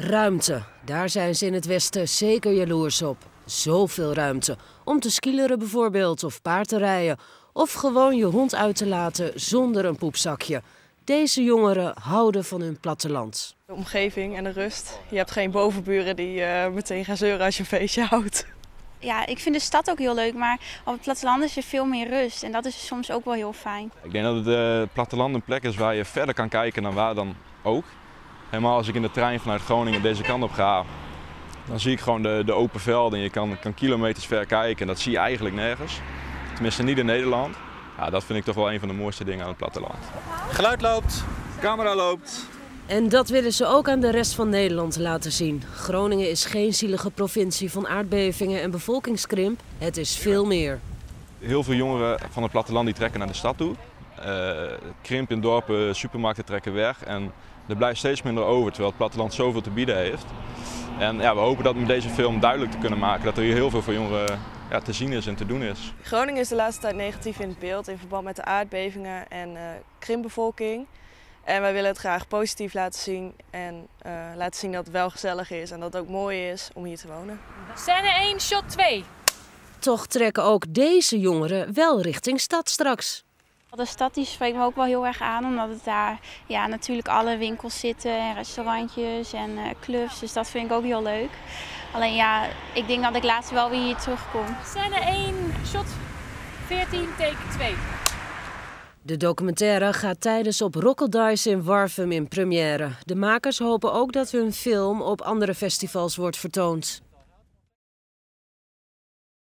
Ruimte. Daar zijn ze in het Westen zeker jaloers op. Zoveel ruimte. Om te skileren bijvoorbeeld, of paard te rijden. Of gewoon je hond uit te laten zonder een poepzakje. Deze jongeren houden van hun platteland. De omgeving en de rust. Je hebt geen bovenburen die uh, meteen gaan zeuren als je een feestje houdt. Ja, ik vind de stad ook heel leuk, maar op het platteland is er veel meer rust. En dat is soms ook wel heel fijn. Ik denk dat het uh, platteland een plek is waar je verder kan kijken dan waar dan ook. Helemaal als ik in de trein vanuit Groningen deze kant op ga, dan zie ik gewoon de, de open velden. En je kan, kan kilometers ver kijken en dat zie je eigenlijk nergens. Tenminste niet in Nederland. Ja, dat vind ik toch wel een van de mooiste dingen aan het platteland. Geluid loopt, camera loopt. En dat willen ze ook aan de rest van Nederland laten zien. Groningen is geen zielige provincie van aardbevingen en bevolkingskrimp. Het is veel meer. Heel veel jongeren van het platteland die trekken naar de stad toe. Uh, krimp in dorpen, supermarkten trekken weg. En er blijft steeds minder over, terwijl het platteland zoveel te bieden heeft. En ja, we hopen dat met deze film duidelijk te kunnen maken dat er hier heel veel voor jongeren ja, te zien is en te doen is. Groningen is de laatste tijd negatief in het beeld in verband met de aardbevingen en uh, krimpbevolking. En wij willen het graag positief laten zien en uh, laten zien dat het wel gezellig is en dat het ook mooi is om hier te wonen. Scène 1, shot 2. Toch trekken ook deze jongeren wel richting stad straks. De stad die spreekt me ook wel heel erg aan, omdat het daar ja, natuurlijk alle winkels zitten en restaurantjes en uh, clubs. Dus dat vind ik ook heel leuk. Alleen ja, ik denk dat ik laatst wel weer hier terugkom. Scène 1, shot 14, take 2. De documentaire gaat tijdens op Rockeldice in Warfum in première. De makers hopen ook dat hun film op andere festivals wordt vertoond.